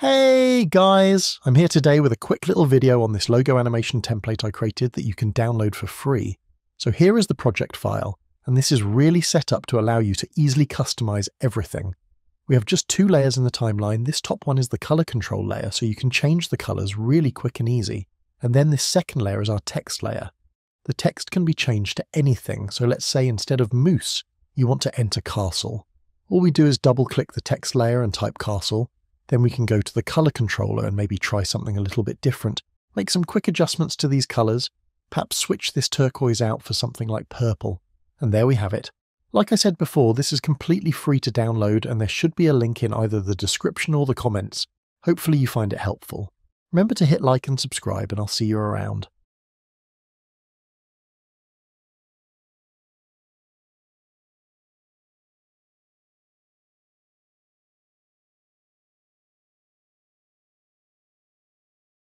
Hey guys! I'm here today with a quick little video on this logo animation template I created that you can download for free. So here is the project file, and this is really set up to allow you to easily customize everything. We have just two layers in the timeline. This top one is the color control layer, so you can change the colors really quick and easy. And then this second layer is our text layer. The text can be changed to anything, so let's say instead of moose, you want to enter castle. All we do is double click the text layer and type castle, then we can go to the color controller and maybe try something a little bit different, make some quick adjustments to these colors, perhaps switch this turquoise out for something like purple. And there we have it. Like I said before, this is completely free to download and there should be a link in either the description or the comments. Hopefully you find it helpful. Remember to hit like and subscribe and I'll see you around.